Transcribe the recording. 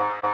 you